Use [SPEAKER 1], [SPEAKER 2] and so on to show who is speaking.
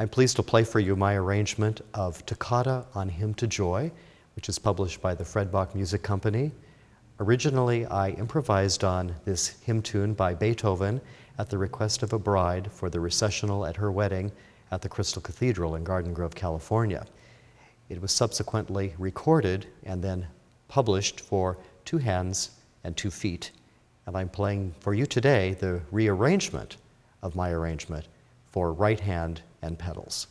[SPEAKER 1] I'm pleased to play for you my arrangement of Toccata on Hymn to Joy, which is published by the Fred Bock Music Company. Originally, I improvised on this hymn tune by Beethoven at the request of a bride for the recessional at her wedding at the Crystal Cathedral in Garden Grove, California. It was subsequently recorded and then published for two hands and two feet. And I'm playing for you today the rearrangement of my arrangement for right hand and pedals.